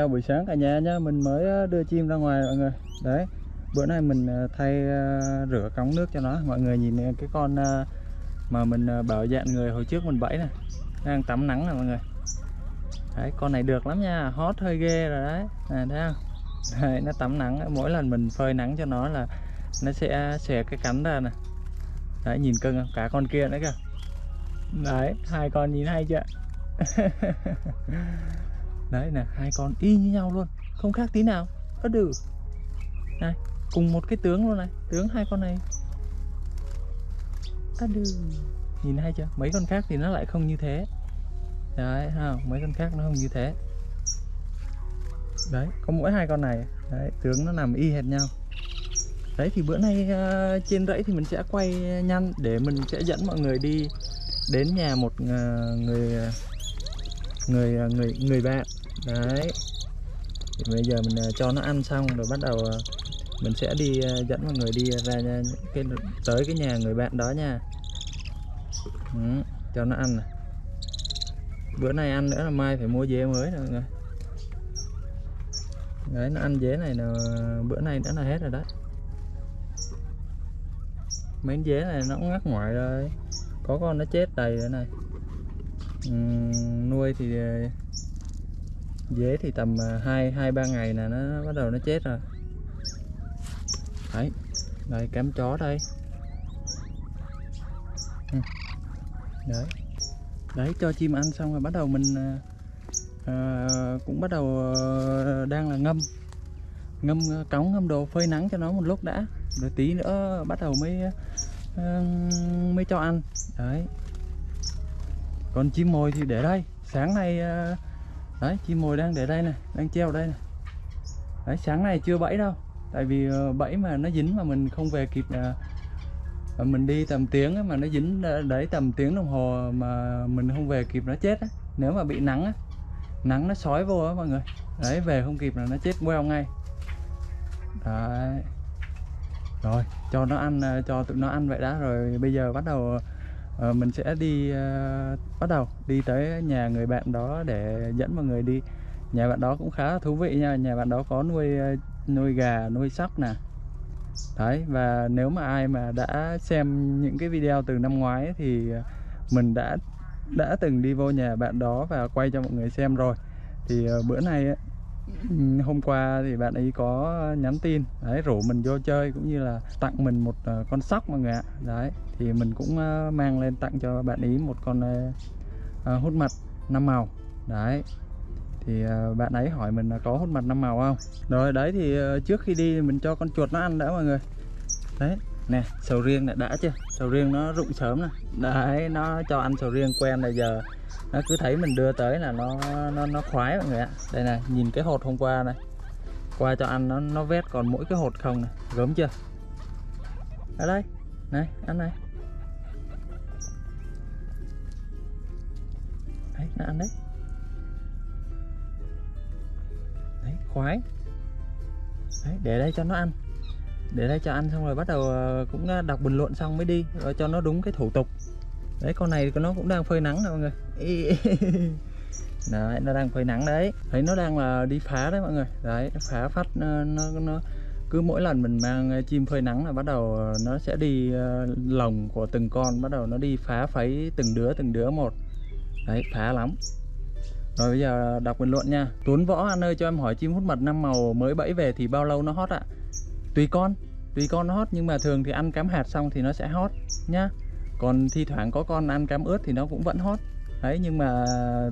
chào buổi sáng cả nhà nhá. Mình mới ờ, đưa chim ra ngoài mọi người. Đấy Bữa nay mình ờ, thay ờ, rửa cống nước cho nó. Mọi người nhìn cái con mà mình bảo dạng người hồi trước mình bẫy này Đang tắm nắng nè mọi người. Đấy con này được lắm nha Hot hơi ghê rồi đấy. À, thấy không? Đấy, nó tắm nắng mỗi lần mình phơi nắng cho nó là nó sẽ xòe cái cánh ra nè. Đấy nhìn cưng không? Cả con kia nữa kìa. Đấy hai con nhìn hay chưa? đấy là hai con y như nhau luôn không khác tí nào. Ơ đừ này cùng một cái tướng luôn này. Tướng hai con này. Ơ đừ nhìn hay chưa? Mấy con khác thì nó lại không như thế. Đấy ha, mấy con khác nó không như thế. Đấy có mỗi hai con này. Đấy tướng nó nằm y hệt nhau. Đấy thì bữa nay uh, trên rẫy thì mình sẽ quay nhanh để mình sẽ dẫn mọi người đi đến nhà một uh, người ờ, người người người bạn đấy. Thì bây giờ mình à, cho nó ăn xong rồi bắt đầu à, mình sẽ đi à, dẫn mọi người đi ra cái tới cái nhà người bạn đó nha. Ừ, cho nó ăn này. bữa nay ăn nữa là mai phải mua dế mới rồi mọi người. Đấy nó ăn dế này là bữa nay đã là hết rồi đấy. Mấy dế này nó cũng ngắt ngoại rồi. Có con nó chết đầy rồi này. Ừ, nuôi thì dế thì tầm à, hai hai ba ngày là nó bắt đầu nó chết rồi. Đấy đây cám chó đây. Ừ, đấy. Đấy cho chim ăn xong rồi bắt đầu mình à, à cũng bắt đầu à, đang là ngâm. Ngâm cống ngâm đồ phơi nắng cho nó một lúc đã. Rồi tí nữa bắt đầu mới mới cho ăn. Đấy. Còn chim mồi thì để đây. Sáng nay à, đấy chim mồi đang để đây này đang treo đây này. Đấy sáng nay chưa bẫy đâu. Tại vì ờ, bẫy mà nó dính mà mình không về kịp à, mà mình đi tầm tiếng mà nó dính đấy tầm tiếng đồng hồ mà mình không về kịp nó chết á. Nếu mà bị nắng á nắng nó sói vô á mọi người. Đấy về không kịp là nó chết queo ngay. Đấy. Rồi cho nó ăn à, cho tụi nó ăn vậy đã rồi bây giờ bắt đầu Ờ, mình sẽ đi ờ, bắt đầu đi tới nhà người bạn đó để dẫn mọi người đi. Nhà bạn đó cũng khá là thú vị nha nhà bạn đó có nuôi ờ, nuôi gà nuôi sóc nè. Đấy và nếu mà ai mà đã xem những cái video từ năm ngoái ấy, thì ờ, mình đã đã từng đi vô nhà bạn đó và quay cho mọi người xem rồi. Thì bữa nay ấy, Ừ, hôm qua thì bạn ấy có nhắn tin. Đấy, rủ mình vô chơi cũng như là tặng mình một ờ, con sóc mọi người ạ. Đấy, thì mình cũng ờ, mang lên tặng cho bạn ấy một con ờ, hút mặt năm màu. Đấy, thì bạn ấy hỏi mình là có hút mặt năm màu không? Rồi, đấy thì trước khi đi thì mình cho con chuột nó ăn đã mọi người. Đấy nè, sầu riêng này đã chưa? Sầu riêng nó rụng sớm nè. Đấy, nó cho ăn sầu riêng quen là giờ. Nó cứ thấy mình đưa tới là nó nó nó khoái mọi người ạ. Đây này, nhìn cái hột hôm qua này. Qua cho ăn, nó nó vét còn mỗi cái hột không này gớm chưa? Ở đây. Này, ăn này. Đấy, nó ăn đấy. Đấy, khoái. Đấy, để đây cho nó ăn để đây cho ăn xong rồi bắt đầu ờ, cũng ờ, đọc bình luận xong mới đi rồi cho nó đúng cái thủ tục. Đấy con này nó cũng đang phơi nắng nè mọi người. Đấy nó đang phơi nắng đấy. Thấy nó đang là đi phá đấy mọi người. Đấy nó phá phát nó, nó, nó cứ mỗi lần mình mang chim phơi nắng là bắt đầu nó sẽ đi lồng của từng con bắt đầu nó đi phá phấy từng đứa từng đứa một. Đấy phá lắm. Rồi bây giờ đọc bình luận nha. Tuấn Võ anh ơi cho em hỏi chim hút mật năm màu mới bẫy về thì bao lâu nó hót ạ? à? Tùy con Tùy con nó hót nhưng mà thường thì ăn cám hạt xong thì nó sẽ hót nhá. Còn thi thoảng có con ăn cám ướt thì nó cũng vẫn hót Đấy nhưng mà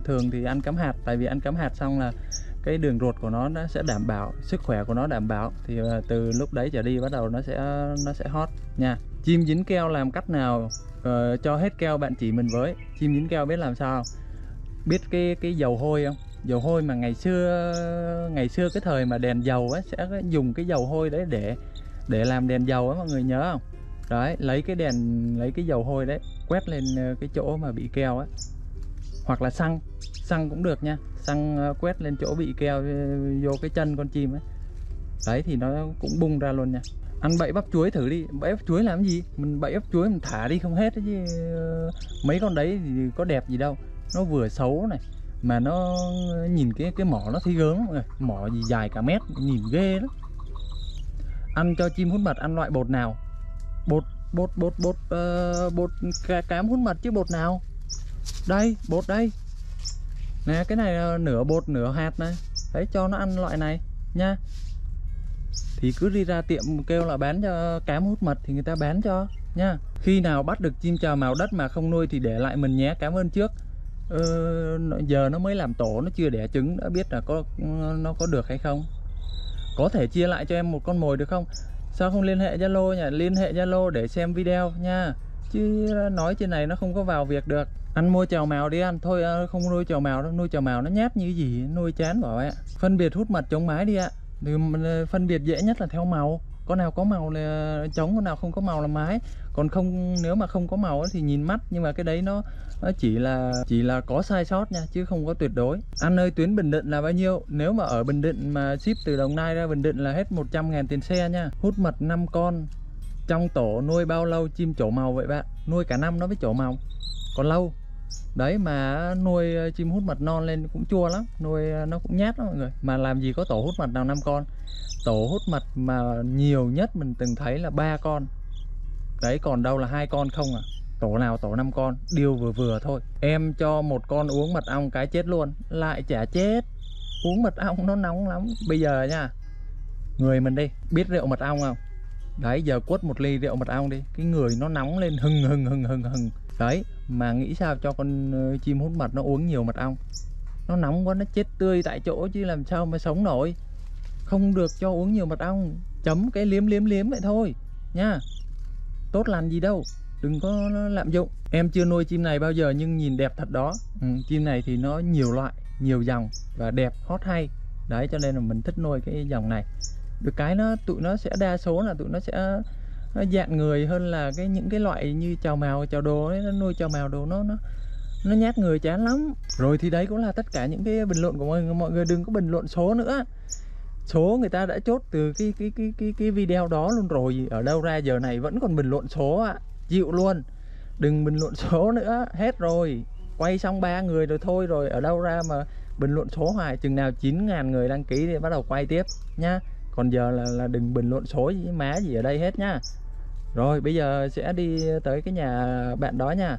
thường thì ăn cám hạt Tại vì ăn cám hạt xong là cái đường ruột của nó nó sẽ đảm bảo sức khỏe của nó đảm bảo. Thì ờ, từ lúc đấy trở đi bắt đầu nó sẽ nó sẽ hót nha. Chim dính keo làm cách nào uh, cho hết keo bạn chỉ mình với? Chim dính keo biết làm sao? Biết cái cái dầu hôi không? Dầu hôi mà ngày xưa ngày xưa cái thời mà đèn dầu á, sẽ dùng cái dầu hôi đấy để để làm đèn dầu á, mọi người nhớ không? Đấy, lấy cái đèn, lấy cái dầu hôi đấy, quét lên ờ, cái chỗ mà bị keo á. Hoặc là xăng xăng cũng được nha. Xăng ờ, quét lên chỗ bị keo ờ, vô cái chân con chim ấy đấy, thì nó cũng bung ra luôn nha. Ăn bẫy bắp chuối thử đi. Bẫy bắp chuối làm gì? Mình bẫy bắp chuối mình thả đi không hết đấy chứ mấy con đấy thì có đẹp gì đâu. Nó vừa xấu này mà nó nhìn cái cái mỏ nó thấy gớm mỏ gì dài cả mét nhìn ghê lắm. Ăn cho chim hút mật ăn loại bột nào? Bột bột bột bột uh, bột cám hút mật chứ bột nào? Đây bột đây. Nè cái này nửa bột nửa hạt này. Đấy cho nó ăn loại này nha. Thì cứ đi ra tiệm kêu là bán cho cám hút mật thì người ta bán cho nha. Khi nào bắt được chim trào màu đất mà không nuôi thì để lại mình nhé. Cảm ơn trước uh, giờ nó mới làm tổ nó chưa đẻ trứng đã biết là có nó có được hay không? Có thể chia lại cho em một con mồi được không? Sao không liên hệ zalo nhỉ? Liên hệ zalo để xem video nha. Chứ nói trên này nó không có vào việc được. Anh mua chào mèo đi anh. Thôi ờ, không nuôi chào mèo đâu. Nuôi chào mèo nó nhát như gì? Nuôi chán bảo ạ. Phân biệt hút mật chống mái đi ạ. Thì ờ, phân biệt dễ nhất là theo màu con nào có màu là trống con nào không có màu là mái. Còn không, nếu mà không có màu thì nhìn mắt, nhưng mà cái đấy nó nó chỉ là chỉ là có sai sót nha, chứ không có tuyệt đối. Anh ơi, tuyến Bình Định là bao nhiêu? Nếu mà ở Bình Định mà ship từ Đồng Nai ra Bình Định là hết 100 ngàn tiền xe nha. Hút mật 5 con, trong tổ nuôi bao lâu chim chỗ màu vậy bạn? Nuôi cả năm nó mới chỗ màu. Còn lâu? Đấy, mà nuôi ờ, chim hút mật non lên cũng chua lắm. Nuôi ờ, nó cũng nhát lắm mọi người. Mà làm gì có tổ hút mật nào, năm con. Tổ hút mật mà nhiều nhất mình từng thấy là ba con. Đấy, còn đâu là hai con không à? Tổ nào, tổ năm con. Điều vừa vừa thôi. Em cho một con uống mật ong cái chết luôn. Lại chả chết. Uống mật ong nó nóng lắm. Bây giờ nha, người mình đi, biết rượu mật ong không? Đấy, giờ quất một ly rượu mật ong đi. Cái người nó nóng lên hừng hừng hừng hừng hừng. Đấy mà nghĩ sao cho con ờ, chim hút mật nó uống nhiều mật ong? Nó nóng quá nó chết tươi tại chỗ chứ làm sao mà sống nổi? Không được cho uống nhiều mật ong chấm cái liếm liếm liếm vậy thôi nha tốt lành gì đâu đừng có lạm dụng. Em chưa nuôi chim này bao giờ nhưng nhìn đẹp thật đó. Ừ, chim này thì nó nhiều loại nhiều dòng và đẹp hot hay. Đấy cho nên là mình thích nuôi cái dòng này. Được cái nó tụi nó sẽ đa số là tụi nó sẽ nó dạng người hơn là cái những cái loại như chào mèo chào đồ ấy, nó nuôi chào mèo đồ nó nó nó nhát người chán lắm. Rồi thì đấy cũng là tất cả những cái bình luận của mọi người mọi người đừng có bình luận số nữa. Số người ta đã chốt từ cái cái cái cái cái video đó luôn rồi ở đâu ra giờ này vẫn còn bình luận số ạ. À. chịu luôn. Đừng bình luận số nữa. Hết rồi. Quay xong ba người rồi thôi rồi ở đâu ra mà bình luận số hoài. Chừng nào 9.000 người đăng ký thì bắt đầu quay tiếp nhá còn giờ là là đừng bình luận số gì má gì ở đây hết nhá rồi, bây giờ sẽ đi tới cái nhà bạn đó nha.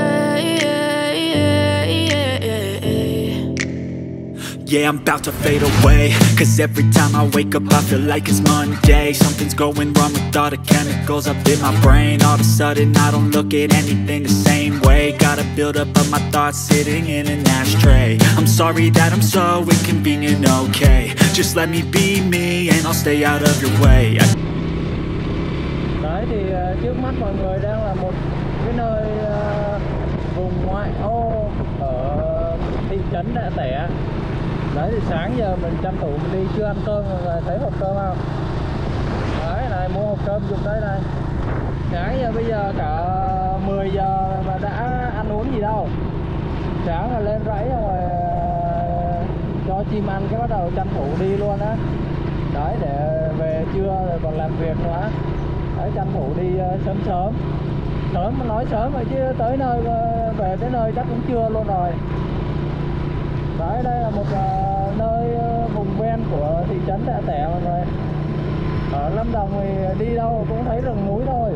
Yeah, I'm about to fade away. Cause every time I wake up I feel like it's Monday. Something's going wrong with all the chemicals up in my brain. All of a sudden I don't look at anything the same way. Gotta build up of my thoughts sitting in an ashtray. I'm sorry that I'm so inconvenient, okay. Just let me be me and I'll stay out of your way. Đấy thì trước mắt mọi người đang là một cái nơi ờ, vùng ngoại ô ở thị trấn Đạ Tẻ Đấy thì sáng giờ mình tranh thủ mình đi chưa ăn cơm rồi thấy hộp cơm không? Đấy, này, mua hộp cơm dùng đây này. Sáng giờ bây giờ cả 10 giờ mà đã ăn uống gì đâu. Sáng là lên rẫy rồi ờ, cho chim ăn cái bắt đầu tranh thủ đi luôn á. Đấy, để về trưa rồi còn làm việc nữa. Đấy, tranh thủ đi ờ, sớm sớm. Sớm nói sớm rồi chứ tới nơi ờ, về tới nơi chắc cũng trưa luôn rồi. Đấy đây là một uh, nơi ờ, vùng ven của thị trấn Đạ Tẻ mọi người. Ở Lâm Đồng thì đi đâu cũng thấy rừng núi thôi.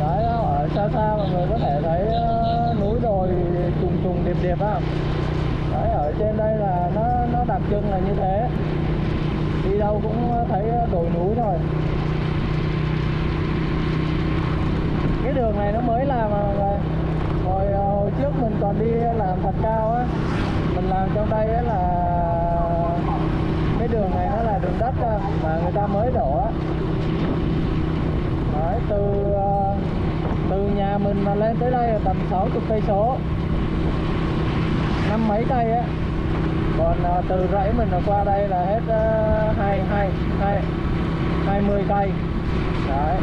Đấy ờ, ở xa xa mọi người có thể thấy uh, núi đồi trùng trùng điệp điệp á. Đấy ở trên đây là nó nó đặc trưng là như thế. Đi đâu cũng thấy đồi núi thôi. Cái đường này nó mới làm mà mọi người hồi, ờ, hồi trước mình còn đi làm thật cao á mình làm trong đây á là cái đường này nó là đường đất á, mà người ta mới đổ á. Đấy, từ ờ, từ nhà mình mà lên tới đây là tầm 60 cây số. Năm mấy cây á. Còn ờ, từ rẫy mình là qua đây là hết hai hai hai hai mươi cây. Đấy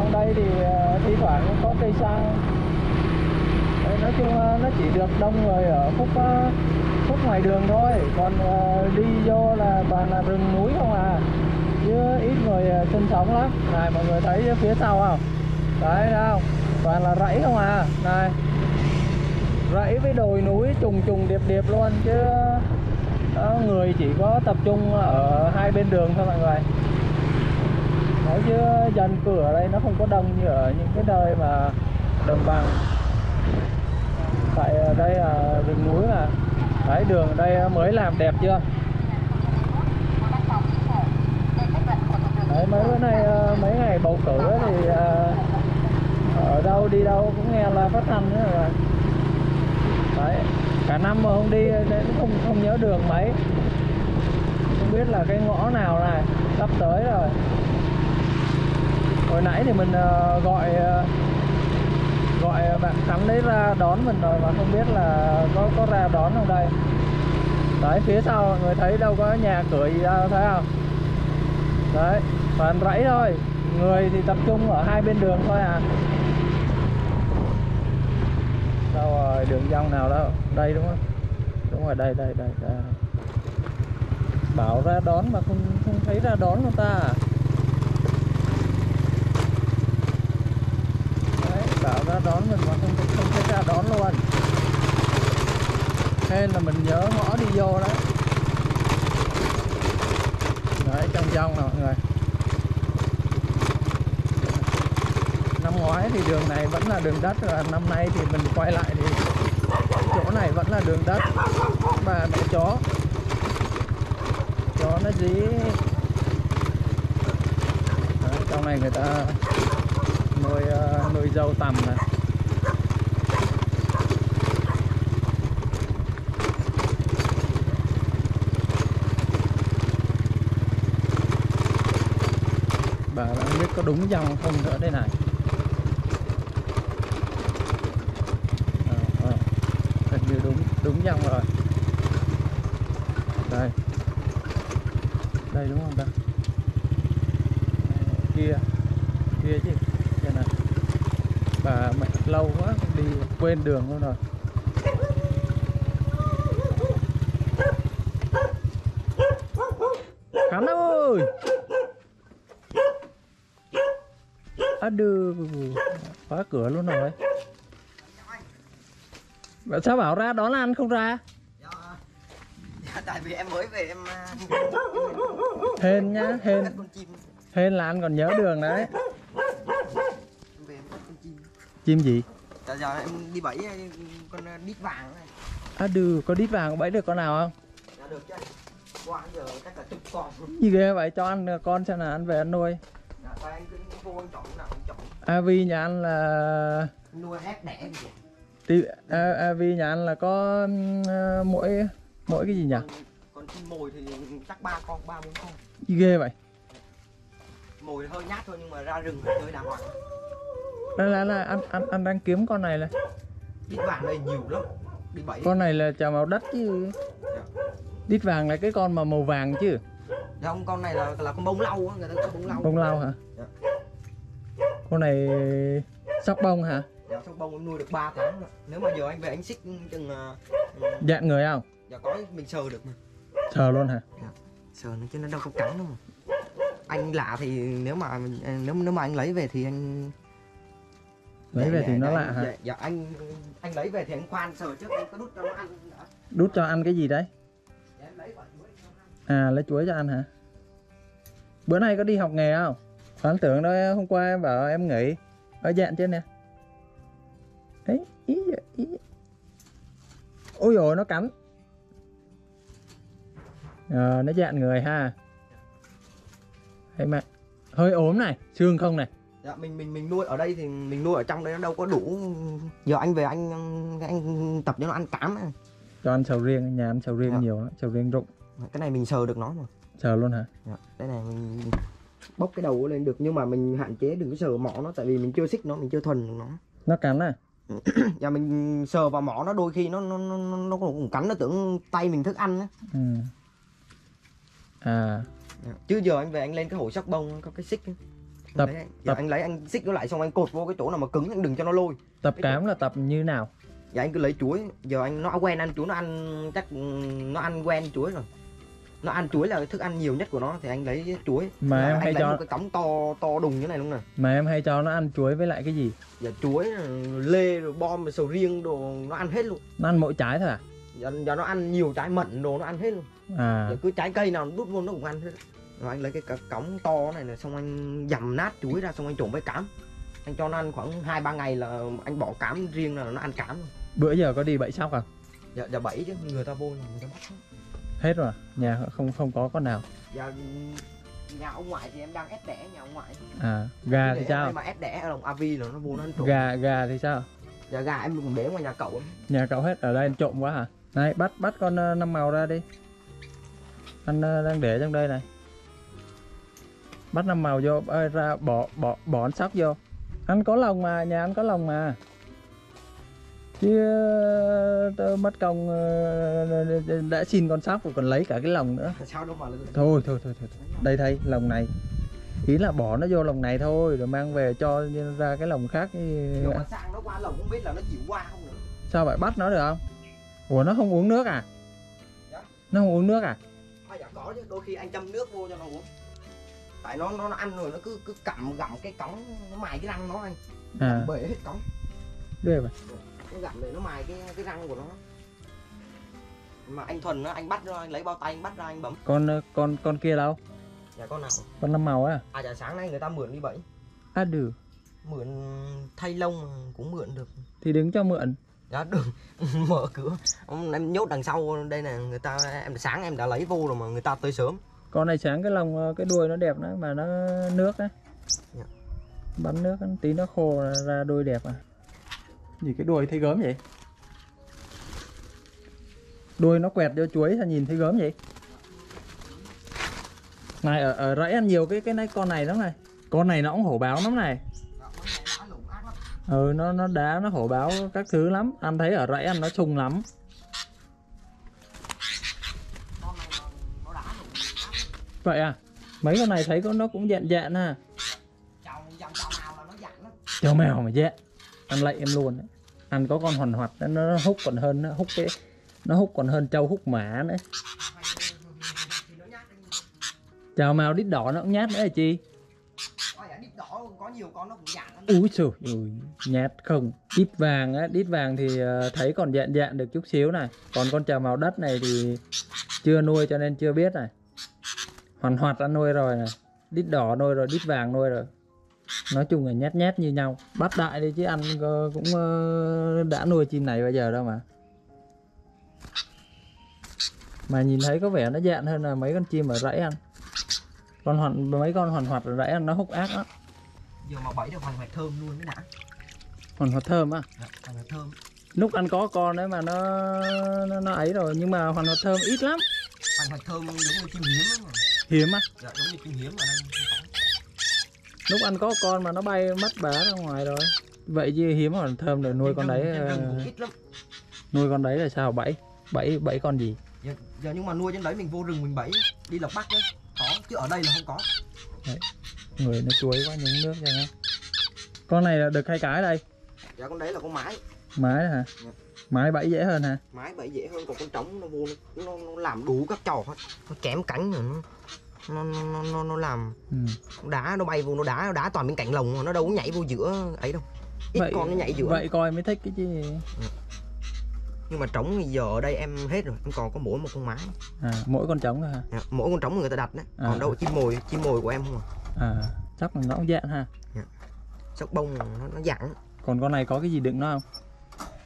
trong đây thì ờ, thi thoảng cũng có cây xăng. Nói chung nó chỉ được đông người ở khúc ờ, khúc ngoài đường thôi. Còn ờ, đi vô là toàn là rừng núi không à. Chứ ít người sinh sống lắm. Này mọi người thấy phía sau không? Đấy thấy không? Toàn là rẫy không à. Này rẫy với đồi núi trùng trùng điệp điệp luôn. Chứ đó, người chỉ có tập trung ở hai bên đường thôi mọi người nói chứ, dân cư ở đây nó không có đông như ở những cái nơi mà đồng bằng. Tại đây là rừng núi mà. Đấy, đường ở đây mới làm đẹp chưa? Đấy, mấy bữa nay ờ, mấy ngày bầu cử ấy thì ờ, ở đâu đi đâu cũng nghe là phát thanh nữa rồi đấy, cả năm mà không đi nên cũng không không nhớ đường mấy. Không biết là cái ngõ nào này, sắp tới rồi hồi nãy thì mình ờ, gọi ờ, gọi ờ, bạn thắng đấy ra đón mình rồi mà không biết là có có ra đón không đây. Đấy phía sau mọi người thấy đâu có nhà cửa gì đâu thấy không? Đấy toàn rẫy thôi. Người thì tập trung ở hai bên đường thôi à. Đâu rồi đường dòng nào đâu? Đây đúng không? Đúng rồi đây đây đây, đây. bảo ra đón mà không không thấy ra đón người ta à đấy bảo ra đón mình mà không không thấy ra đón luôn nên là mình nhớ ngõ đi vô đấy đấy trong trong nè mọi người. Năm ngoái thì đường này vẫn là đường đất và năm nay thì mình quay lại thì chỗ này vẫn là đường đất. Và mẹ chó. Chó nó dí. Đấy, trong này người ta nuôi uh, nuôi dâu tằm này bà đã không biết có đúng dòng không nữa đây này. Hình như đúng đúng dòng rồi. Đây. Đây đúng không ta? Kia. Kia chứ. Kia này. Bà mẹ lâu quá, đi quên đường luôn rồi Khánh ơi Aduh Khóa cửa luôn rồi. Vậy Sao bảo ra đón ăn không ra? Dạ, dạ, tại vì em mới về em à, Hên nhá Hên. Hên là anh còn nhớ đường đấy. Chim. Gì? Giờ giờ em đi bẫy à, con à, đít vàng này. Aduh có đít vàng bẫy được con nào không? Dạ được chứ. Qua giờ chắc là chục con. Gì ghê vậy? Cho ăn con xem nào ăn về ăn nuôi. Dạ thôi anh cứ vô anh chọn nào Avi nhà anh là nuôi ép đẻ gì vậy? Tí, A, Avi nhà anh là có ờ, mỗi mỗi cái gì nhỉ? Còn, còn chim mồi thì chắc ba con ba bốn con. Ghê vậy. Mồi hơi nhát thôi nhưng mà ra rừng chơi đàng hoàng. Là, là, là anh, anh, anh đang kiếm con này là đít vàng đây nhiều lắm. Đi bẫy. Con này là trà màu đất chứ. Đít vàng là cái con mà màu vàng chứ. Dạ không con này là là con bông lau á người ta gọi bông lau. Bông lau hả? Dạ. Con này sóc bông hả? Dạ xong bông em nuôi được 3 tháng rồi. nếu mà giờ anh về anh xích chừng à, ừ, Dạng người không? dạ có mình sờ được mà. Sờ luôn hả? Sờ nó chứ nó đâu có cắn đâu mà. Anh lạ thì nếu mà nếu nếu mà anh lấy về thì anh Lấy Dạ, về dạ, thì nó dạ, lạ hả? dạ, dạ anh anh lấy về thì anh khoan sờ trước anh có đút cho nó ăn đã Đút cho ăn cái gì đấy? Dạ, lấy quả chuối cho ăn. À lấy chuối cho ăn hả? Bữa nay có đi học nghề không Anh tưởng đó hôm qua em bảo em nghỉ. Ở dạng trên nè. Ấy ý ý ôi dồi nó cắn. Ờ, nó dạn người ha. Thấy mà hơi ốm này xương không này. Dạ mình mình mình nuôi ở đây thì mình nuôi ở trong đây nó đâu có đủ. Giờ anh về anh anh tập cho nó ăn cám này. cho ăn sầu riêng nhà ăn sầu riêng Dạ. nhiều lắm sầu riêng rụng. Cái này mình sờ được nó mà. Sờ luôn hả? Dạ. đây này mình bốc cái đầu lên được nhưng mà mình hạn chế đừng có sờ mỏ nó tại vì mình chưa xích nó mình chưa thuần nó nó cắn à và mình sờ vào mỏ nó đôi khi nó nó nó, nó, cũng cắn nó tưởng tay mình thức ăn á ừ. à Dạ. chứ giờ anh về anh lên cái hổ sóc bông có cái xích ấy. Anh Tập- lấy, giờ tập. anh lấy anh xích nó lại xong anh cột vô cái chỗ nào mà cứng anh đừng cho nó lôi tập Cái cám là tập như nào giờ anh cứ lấy chuối giờ anh nó quen ăn chuối nó ăn chắc ừ, nó ăn quen chuối rồi nó ăn chuối là cái thức ăn nhiều nhất của nó thì anh lấy chuối. Mà Là em anh hay lấy cho- một cái cống to to đùng như này luôn nè. Mà em hay cho nó ăn chuối với lại cái gì? Giờ chuối lê rồi bom rồi sầu riêng đồ nó ăn hết luôn. Nó ăn mỗi trái thôi à? Giờ, giờ nó ăn nhiều trái mận đồ nó ăn hết luôn. À. Giờ cứ trái cây nào nó đút vô nó cũng ăn hết. Rồi anh lấy cái cống to này, này xong anh dầm nát chuối ra xong anh trộn với cám. Anh cho nó ăn khoảng hai ba ngày là anh bỏ cám riêng là nó ăn cám bữa giờ có đi bẫy sóc à? Dạ dạ bẫy chứ người ta vô là người ta bắt hết. rồi nhà không không có con nào. Dạ nhà ông ngoại thì em đang ép đẻ nhà ông ngoại. À gà thì sao? mà ép đẻ ở đồng Avi là nó vô nó ăn trộm. Gà gà thì sao? Dạ gà em cũng để ngoài nhà cậu nhà cậu hết ở đây anh trộm quá hả? Này bắt bắt con ờ, năm màu ra đi. Anh ờ, đang để trong đây này. Bắt năm màu vô ơi, ra bỏ bỏ bỏ ăn sóc vô. Anh có lòng mà nhà anh có lòng mà. Chứ mất công ờ, đã xin con sóc rồi còn lấy cả cái lòng nữa. Thôi thôi thôi thôi đây thay lồng này. Ý là bỏ nó vô lồng này thôi rồi mang về cho ra cái lồng khác mà sang nó qua lồng không biết là nó chịu qua không nữa. Sao vậy bắt nó được không? Ủa nó không uống nước à? Dạ. nó không uống nước à? À dạ có chứ đôi khi anh châm nước vô cho nó uống. Tại nó nó, nó ăn rồi nó cứ cứ cặm gặm cái cống nó mài cái răng nó anh à. Bể hết cống. Ghê vậy nó gặm để nó mài cái cái răng của nó. Mà anh thuần á anh bắt ra anh lấy bao tay anh bắt ra anh bấm. Con ờ, con con kia đâu dạ con nào? Con năm màu á? À dạ sáng nay người ta mượn đi bẫy. À được. Mượn thay lông cũng mượn được. Thì đứng cho mượn. Dạ được. Mở cửa. Em nhốt đằng sau đây nè người ta em sáng em đã lấy vô rồi mà người ta tới sớm. Con này sáng cái lồng ờ, cái đuôi nó đẹp nữa mà nó nước á. Dạ. bắn nước tí nó khô ra đuôi đẹp à gì cái đuôi thấy gớm vậy? Đuôi nó quẹt vô chuối sao nhìn thấy gớm vậy? Này ở, ở rẫy ăn nhiều cái cái này con này lắm này. Con này nó cũng hổ báo lắm này. Ừ nó nó đá nó hổ báo các thứ lắm. Ăn thấy ở rẫy ăn nó sung lắm. Vậy à? Mấy con này thấy con nó cũng dạn dạn ha. Chào mèo mà dạn ăn lại em luôn đấy. Ăn có con hoàn hoạt nó, nó hút còn hơn nó hút cái nó hút còn hơn trâu hút mã nữa. Chào màu đít đỏ nó cũng nhát nữa dạng lắm. Úi trời ơi nhát không. Đít vàng á đít vàng thì ờ, thấy còn dạn dạn được chút xíu này. Còn con chào màu đất này thì chưa nuôi cho nên chưa biết này. Hoàn hoạt đã nuôi rồi này. Đít đỏ nuôi rồi đít vàng nuôi rồi nói chung là nhát nhát như nhau. Bắt đại đi chứ ăn ờ, cũng ờ, đã nuôi chim này bây giờ đâu mà. Mà nhìn thấy có vẻ nó dạn hơn là mấy con chim ở rẫy ăn. Con hoàn mấy con hoàn hoạt ở rẫy ăn nó húc ác lắm. Giờ mà bẫy được hoàng hoạch thơm luôn mới đã hoàn hoạt thơm á? Hoàng hoạch thơm. Lúc ăn có con đấy mà nó nó, nó ấy rồi nhưng mà hoàn hoạt thơm ít lắm. Hoàng hoạch thơm giống như chim hiếm lắm mà. Hiếm á? Dạ, giống như chim hiếm ở đây. Lúc ăn có con mà nó bay mất bá ra ngoài rồi. Vậy chứ hiếm hoàn thơm để nuôi con đấy ờ, nuôi con đấy là sao? Bảy bảy bảy con gì? Giờ, giờ nhưng mà nuôi trên đấy mình vô rừng mình bẫy đi lộc bắc đấy có chứ ở đây là không có. Người nó chuối quá nhúng nước cho nó con này là được hai cái đây. Dạ con đấy là con mái. Mái hả? Dạ. mái bẫy dễ hơn hả? Mái bẫy dễ hơn còn con trống nó vô nó, nó, nó làm đủ các trò hết nó chém cánh rồi nó nó nó nó, nó làm ừ. đá nó bay vô nó đá nó đá toàn bên cạnh lồng nó đâu có nhảy vô giữa ấy đâu. Ít vậy con nó nhảy giữa. vậy coi mới thích cái chứ. Nhưng mà trống thì giờ ở đây em hết rồi em còn có mỗi một con mái à, mỗi con trống thôi hả? Dạ, mỗi con trống người ta đặt đấy. À. còn đâu chim mồi chim mồi của em không à? À chắc là nó cũng dạng ha. Sóc bông nó, nó dặn còn con này có cái gì đựng nó không?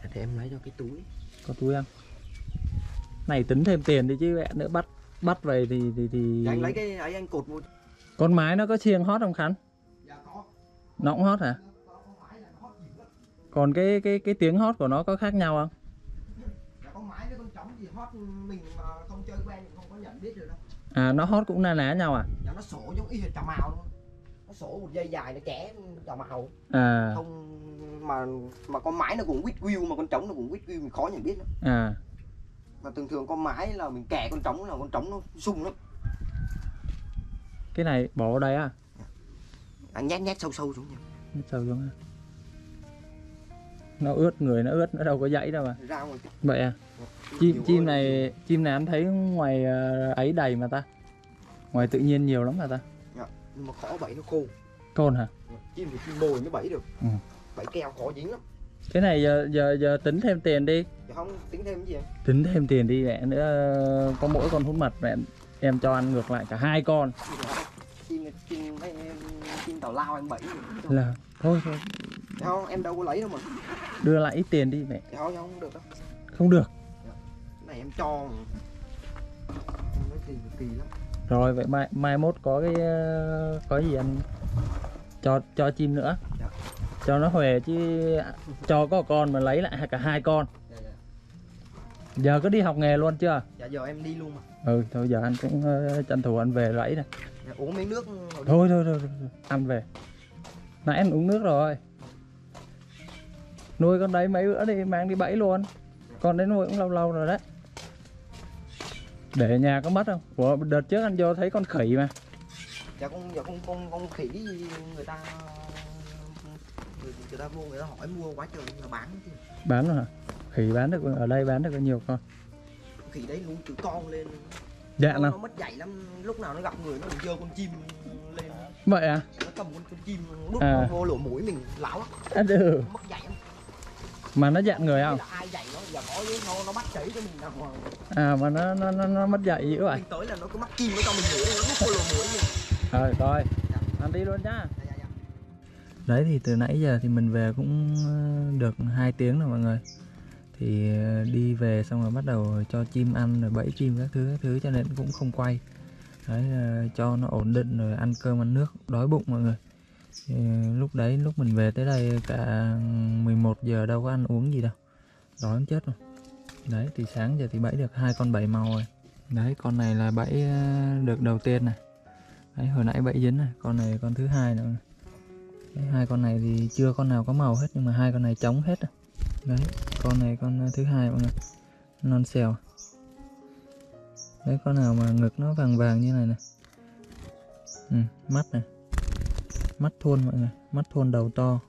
Để em lấy cho cái túi. Có túi không? Này tính thêm tiền đi chứ mẹ nữa bắt bắt về thì thì thì anh lấy cái ấy anh cột vô. Con mái nó có chiêng hót không khánh dạ có. Nó cũng hót hả? Còn cái cái cái tiếng hót của nó có khác nhau không? Dạ con mái với con trống thì hót mình mà không chơi quen thì không có nhận biết được đâu. À nó hót cũng na ná nhau à? Dạ nó sổ giống y trà màu luôn. Nó sổ một dây dài nó chẻ trà màu. À. Không mà mà con mái nó cũng quýt quýu mà con trống nó cũng quýt quýu mình khó nhận biết lắm. À mà thường thường con mái là mình kẻ con trống là con trống nó sung lắm. Cái này bỏ vào đây à anh nhét nhét sâu sâu xuống nha. Nó sâu xuống à nó ướt người nó ướt nó đâu có dãy đâu mà. Ra ngoài vậy à? Chim chim này chim này anh thấy ngoài ờ, ấy đầy mà ta? Ngoài tự nhiên nhiều lắm mà ta. Dạ, nhưng mà khó bẫy nó khô. Con hả? Chim thì chim mồi mới bẫy được. Ừ. bẫy keo khó dính lắm. Cái này giờ giờ giờ tính thêm tiền đi Dạ không tính thêm cái gì em? Tính thêm tiền đi mẹ nữa có mỗi con hút mật mẹ em cho ăn ngược lại cả hai con. Chim chim mấy em chim tào lao em bẫy là thôi thôi. Dạ không em đâu có lấy đâu mà. Đưa lại ít tiền đi mẹ. Dạ không không được đâu. Không được. Cái này em cho nói kỳ kỳ lắm. Rồi vậy mai mai mốt có cái ờ, có gì anh cho cho chim nữa. Dạ. cho nó huề chứ cho có con mà lấy lại cả hai con. dạ, dạ. Giờ có đi học nghề luôn chưa? Dạ giờ em đi luôn mà. Ừ thôi giờ anh cũng ờ, tranh thủ anh về rẫy này dạ, uống miếng nước thôi thôi thôi, thôi, thôi. ăn về. Nãy anh uống nước rồi. Nuôi con đấy mấy bữa đi mang đi bẫy luôn. Con đấy nuôi cũng lâu lâu rồi đấy. Để nhà có mất không? Ủa đợt trước anh vô thấy con khỉ mà. Dạ con dạ con con con khỉ người ta người, người ta mua người ta hỏi mua quá trời là bán chứ. Bán rồi hả khỉ bán được ở đây bán được có nhiều con khỉ đấy nuôi từ con lên. Dạ nào nó mất dạy lắm. Lúc nào nó gặp người nó dơ con chim lên. Vậy à? Nó cầm con, con chim đút À. vô lỗ mũi mình lão lắm. À ừ. mất dạy lắm. Mà nó dặn người không ai dạy nó giờ có nó nó bắt chảy cho mình nào mà à mà nó nó nó, nó mất dạy dữ vậy? Mình tới là nó cứ mắc chim nó cho mình ngửi nó đút vô lỗ mũi mình. Rồi coi. Anh đi luôn nhá. Dạ, dạ, dạ. Đấy thì từ nãy giờ thì mình về cũng ờ, được 2 tiếng rồi mọi người thì ờ, đi về xong rồi bắt đầu cho chim ăn rồi bẫy chim các thứ các thứ cho nên cũng không quay. Đấy ờ, cho nó ổn định rồi ăn cơm ăn nước đói bụng mọi người. Thì Lúc đấy lúc mình về tới đây cả 11 giờ đâu có ăn uống gì đâu. Đói chết rồi Đấy thì sáng giờ thì bẫy được hai con bảy màu rồi. Đấy con này là bẫy ờ, được đầu tiên này. Đấy hồi nãy bẫy dính này Con này con thứ hai nữa. Đấy, hai con này thì chưa con nào có màu hết nhưng mà hai con này trống hết rồi. Đấy, con này con ờ, thứ hai mọi người. Non xèo. Đấy con nào mà ngực nó vàng vàng như này này. Ừ, mắt này. Mắt thôn mọi người, mắt thôn đầu to.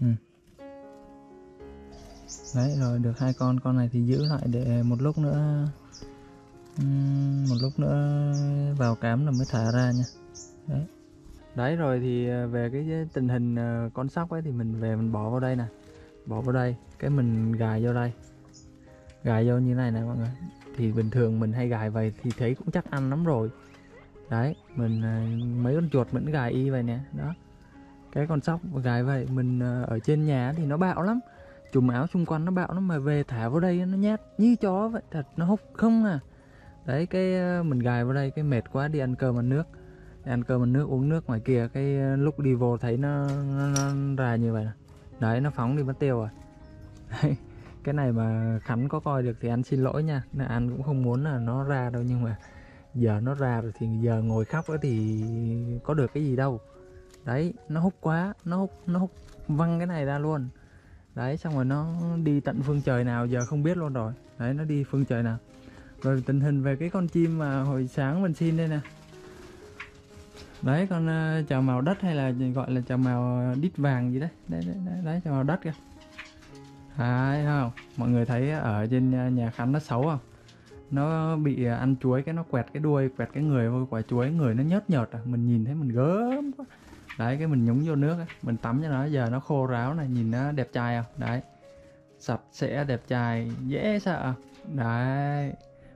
Ừ. Đấy rồi được hai con, con này thì giữ lại để một lúc nữa một lúc nữa vào cám là mới thả ra nha đấy đấy, rồi thì ờ, về cái tình hình ờ, con sóc ấy thì mình về mình bỏ vào đây nè. Bỏ vào đây, cái mình gài vô đây. Gài vô như này nè mọi người. Thì bình thường mình hay gài vậy thì thấy cũng chắc ăn lắm rồi. Đấy, mình ờ, mấy con chuột mình gài y vậy nè, đó. Cái con sóc gài vậy, mình ở trên nhà thì nó bạo lắm. Chùm áo xung quanh nó bạo lắm mà về thả vào đây nó nhát như chó vậy, thật nó hút không à. Đấy, cái mình gài vào đây, cái mệt quá đi ăn cơm ăn nước ăn cơm ăn nước uống nước ngoài kia cái ờ, lúc đi vô thấy nó, nó, nó ra như vậy này. đấy nó phóng đi mất tiêu rồi. Đấy cái này mà khánh có coi được thì anh xin lỗi nha. Nên anh cũng không muốn là nó ra đâu nhưng mà giờ nó ra rồi thì giờ ngồi khóc thì có được cái gì đâu. Đấy nó hút quá nó hút nó hút văng cái này ra luôn. Đấy xong rồi nó đi tận phương trời nào giờ không biết luôn rồi. Đấy nó đi phương trời nào. Rồi tình hình về cái con chim mà hồi sáng mình xin đây nè đấy con uh, chào màu đất hay là gọi là chào màu đít vàng gì đấy. Đấy đấy, đấy, đấy chào màu đất kìa. Đấy không? Mọi người thấy ở trên ờ, nhà- khánh nó xấu không? Nó bị ờ, ăn chuối cái nó quẹt cái đuôi quẹt cái người vô quả chuối người nó nhớt nhợt à. Mình nhìn thấy mình gớm quá. Đấy cái mình nhúng vô nước ấy. mình tắm cho nó giờ nó khô ráo này nhìn nó đẹp trai không? Đấy. Sạch sẽ đẹp trai dễ sợ. Đấy.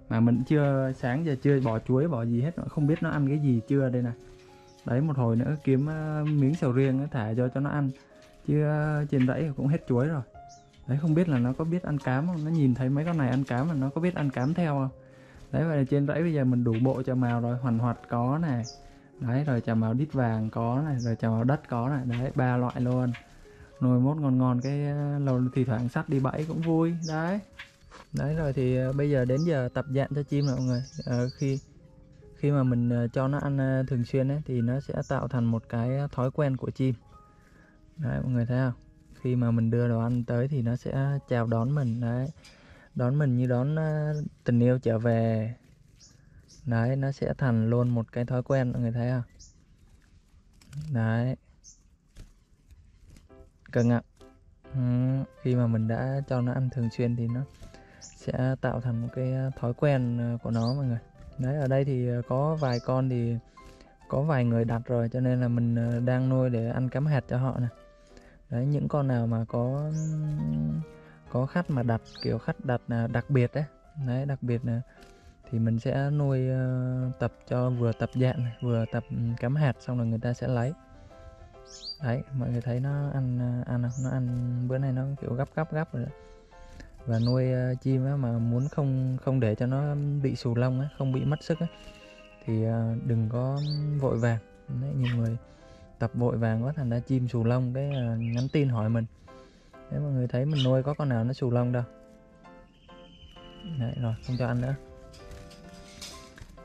Mà mình chưa sáng giờ chưa bỏ chuối bỏ gì hết không biết nó ăn cái gì chưa đây này đấy một hồi nữa kiếm ờ, miếng sầu riêng thả cho cho nó ăn. Chứ ờ, trên rẫy cũng hết chuối rồi. Đấy không biết là nó có biết ăn cám không? Nó nhìn thấy mấy con này ăn cám mà nó có biết ăn cám theo không? Đấy vậy là trên rẫy bây giờ mình đủ bộ cho màu rồi hoàn hoạt có này. Đấy rồi trà màu đít vàng có này rồi trà màu đất có này. Đấy ba loại luôn. Nồi mốt ngon ngon cái ờ, lầu thì thoảng sắt đi bẫy cũng vui. Đấy. Đấy rồi thì bây giờ đến giờ tập dạng cho chim rồi mọi người. À, khi khi mà mình ờ, cho nó ăn ờ, thường xuyên ấy, thì nó sẽ tạo thành một cái thói quen của chim. Đấy mọi người thấy không? Khi mà mình đưa đồ ăn tới thì nó sẽ chào đón mình đấy. Đón mình như đón ờ, tình yêu trở về. Đấy nó sẽ thành luôn một cái thói quen mọi người thấy không? Đấy. Cưng ạ. Ừ, khi mà mình đã cho nó ăn thường xuyên thì nó sẽ tạo thành một cái thói quen của nó mọi người đấy, ở đây thì ờ, có vài con thì có vài người đặt rồi, cho nên là mình ờ, đang nuôi để ăn cắm hạt cho họ nè. Đấy, những con nào mà có có khách mà đặt, kiểu khách đặt là đặc biệt đấy đấy, đặc biệt là thì mình sẽ nuôi ờ, tập cho vừa tập dạng vừa tập ừ, cắm hạt xong rồi người ta sẽ lấy. Đấy, mọi người thấy nó ăn à, ăn không? Nó ăn bữa nay nó kiểu gấp gấp gấp rồi đó và nuôi uh, chim á, mà muốn không không để cho nó bị xù lông á, không bị mất sức á, thì uh, đừng có vội vàng. Đấy, nhiều người tập vội vàng quá thành ra chim xù lông cái uh, nhắn tin hỏi mình. Đấy mọi người thấy mình nuôi có con nào nó xù lông đâu. Đấy rồi không cho ăn nữa.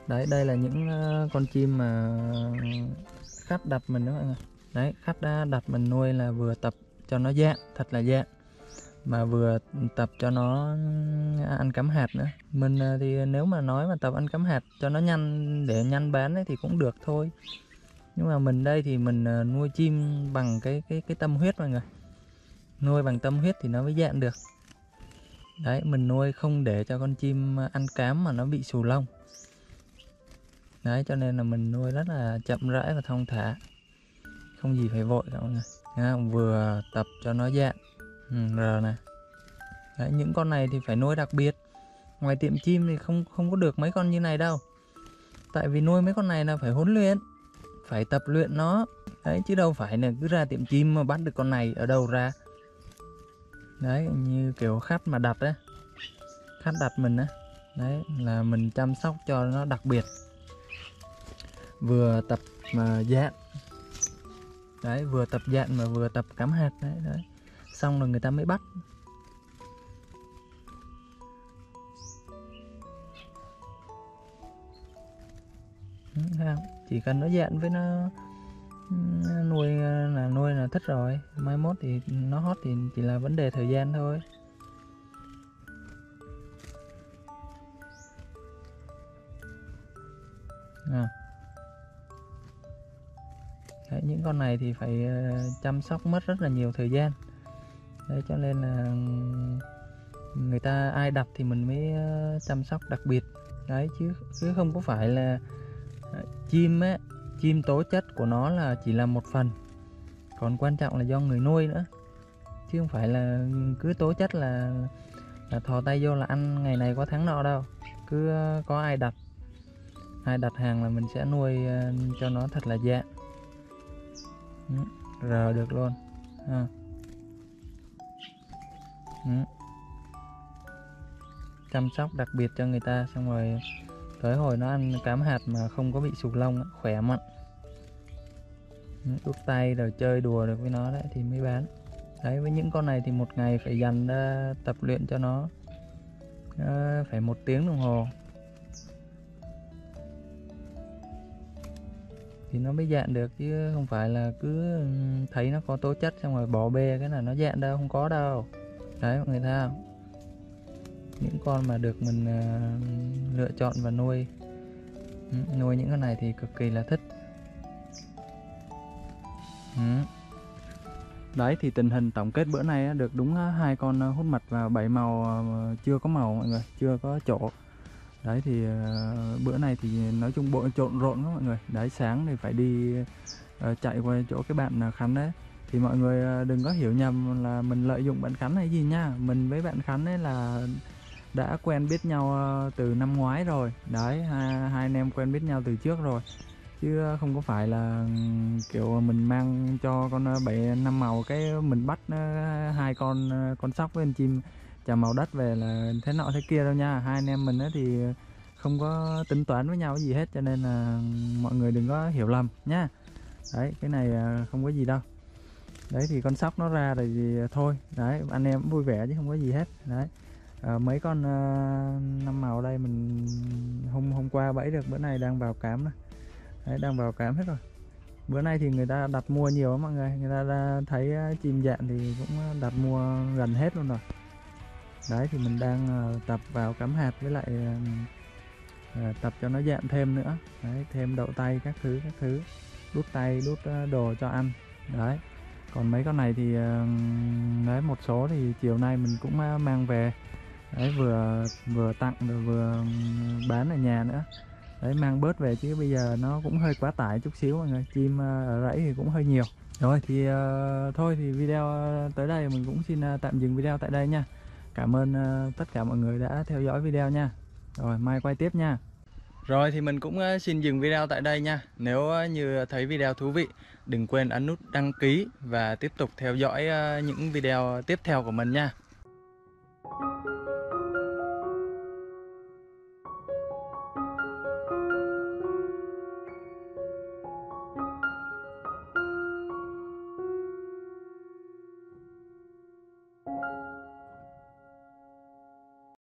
Đấy đây là những uh, con chim mà khách đặt mình đó mọi người. Đấy khách đã đặt mình nuôi là vừa tập cho nó dạng thật là dạng mà vừa tập cho nó ăn cắm hạt nữa. Mình à, thì nếu mà nói mà tập ăn cắm hạt cho nó nhanh để nhanh bán ấy thì cũng được thôi. Nhưng mà mình đây thì mình à, nuôi chim bằng cái cái cái tâm huyết mọi người. Nuôi bằng tâm huyết thì nó mới dạng được. Đấy mình nuôi không để cho con chim ăn cám mà nó bị xù lông. Đấy cho nên là mình nuôi rất là chậm rãi và thong thả. Không gì phải vội cả mọi người. Nha, vừa tập cho nó dạng. Ừ, R này đấy, những con này thì phải nuôi đặc biệt. Ngoài tiệm chim thì không không có được mấy con như này đâu. Tại vì nuôi mấy con này là phải huấn luyện phải tập luyện nó. Đấy chứ đâu phải là cứ ra tiệm chim mà bắt được con này ở đâu ra. Đấy như kiểu khách mà đặt á. Khách đặt mình á. Đấy là mình chăm sóc cho nó đặc biệt. Vừa tập mà dạng đấy vừa tập dạng mà vừa tập cắm hạt. Đấy đấy xong rồi người ta mới bắt ừ, không? chỉ cần nó dạng với nó ừ, nuôi là nuôi là thích rồi mai mốt thì nó hót thì chỉ là vấn đề thời gian thôi à. Đấy, những con này thì phải ờ, chăm sóc mất rất là nhiều thời gian đấy, cho nên là người ta ai đặt thì mình mới ờ, chăm sóc đặc biệt. Đấy, chứ chứ không có phải là ờ, chim á, chim tố chất của nó là chỉ là một phần. Còn quan trọng là do người nuôi nữa. Chứ không phải là cứ tố chất là là thò tay vô là ăn, ngày này qua tháng nọ đâu. Cứ ờ, có ai đặt ai đặt hàng là mình sẽ nuôi cho nó thật là dạng rờ được luôn. Ha. Chăm sóc đặc biệt cho người ta xong rồi tới hồi nó ăn cám hạt mà không có bị sụt lông khỏe mạnh. Đút tay rồi chơi đùa được với nó đấy thì mới bán. Đấy với những con này thì một ngày phải dành ra tập luyện cho nó ờ, phải một tiếng đồng hồ. Thì nó mới dạn được chứ không phải là cứ ừ, thấy nó có tố chất xong rồi bỏ bê cái là nó dạn đâu không có đâu đấy mọi người thấy không những con mà được mình uh, lựa chọn và nuôi Ừ, nuôi những con này thì cực kỳ là thích Ừ. Đấy thì tình hình tổng kết bữa nay được đúng hai con ờ, hút mặt và bảy màu ờ, chưa có màu mọi người, chưa có chỗ. Đấy thì bữa nay thì nói chung bộ trộn rộn đó mọi người. Đấy sáng thì phải đi chạy qua chỗ cái bạn Khánh đấy. Thì mọi người à, đừng có hiểu nhầm là mình lợi dụng bạn Khánh hay gì nha. Mình với bạn Khánh ấy là đã quen biết nhau à, từ năm ngoái rồi. Đấy hai, hai anh em quen biết nhau từ trước rồi chứ không có phải là ừ, kiểu mình mang cho con à, bảy năm màu cái mình bắt hai con con sóc với con chim chà màu đất về là thế nọ thế kia đâu nha hai anh em mình ấy thì không có tính toán với nhau gì hết cho nên là mọi người đừng có hiểu lầm nha đấy cái này không có gì đâu đấy thì con sóc nó ra rồi thì à, thôi. Đấy anh em cũng vui vẻ chứ không có gì hết. Đấy. À, mấy con uh, năm màu đây mình hôm hôm qua bẫy được bữa nay đang vào cám này Đấy, đang vào cám hết rồi. Bữa nay thì người ta đặt mua nhiều lắm mọi người. Người ta đã thấy ờ, chim dạng thì cũng đặt mua gần hết luôn rồi. Đấy thì mình đang uh, tập vào cắm hạt với lại uh, tập cho nó dạng thêm nữa. Đấy thêm đậu tay các thứ các thứ. Đút tay đút uh, đồ cho ăn. Đấy còn mấy con này thì ờ, đấy một số thì chiều nay mình cũng ờ, mang về. Đấy vừa vừa tặng rồi vừa ừ, bán ở nhà nữa. Đấy mang bớt về chứ bây giờ nó cũng hơi quá tải chút xíu mọi người. Chim ờ, ở rẫy thì cũng hơi nhiều. Rồi thì uh, thôi thì video tới đây mình cũng xin tạm dừng video tại đây nha. Cảm ơn uh, tất cả mọi người đã theo dõi video nha. Rồi mai quay tiếp nha rồi, thì mình cũng ờ, xin dừng video tại đây nha. Nếu ờ, như thấy video thú vị, đừng quên ấn nút đăng ký và tiếp tục theo dõi ờ, những video tiếp theo của mình nha.